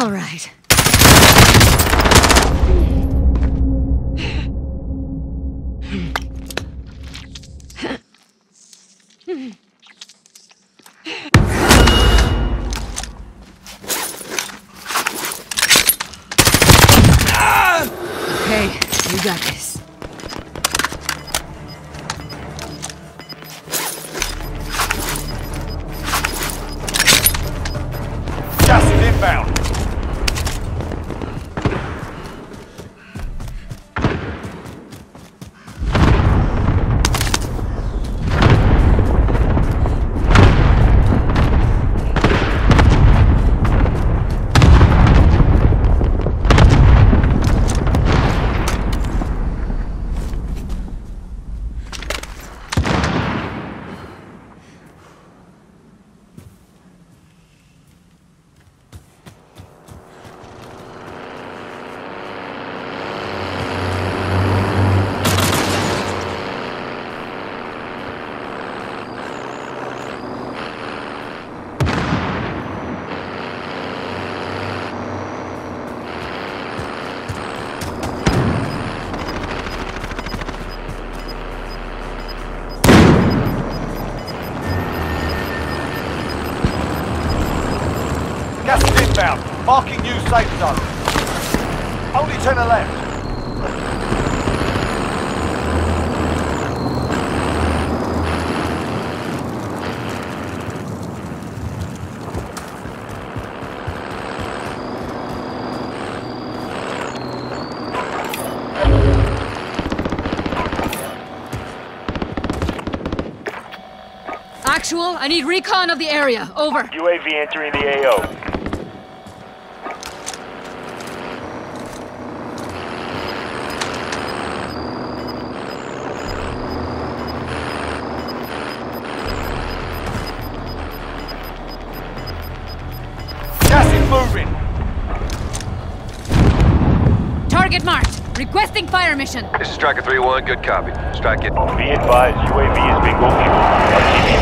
All right. Okay, you got this. Inbound. Marking new safe zone. Only to the left. Actual, I need recon of the area. Over. UAV entering the AO. Moving. Target marked. Requesting fire mission. This is Striker 3-1, good copy. Strike it. Be advised, UAV is bingo fuel.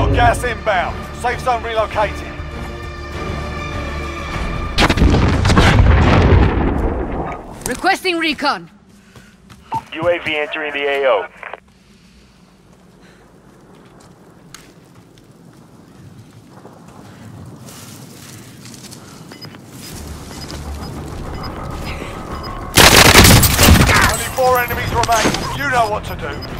Got gas inbound. Safe zone relocated. Requesting recon. UAV entering the AO. Only four enemies remain. You know what to do.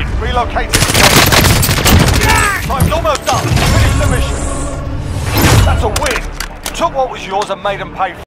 In. Relocated. Time's almost up. Finish the mission. That's a win. Took what was yours and made them pay for it.